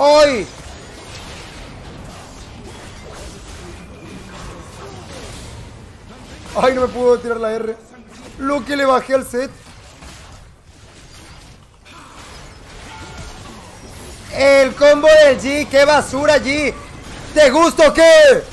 ¡Ay! ¡Ay, no me puedo tirar la R! Lo que le bajé al set. El combo del G, qué basura G. ¿Te gusta o qué?